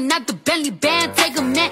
not the belly band. Take a man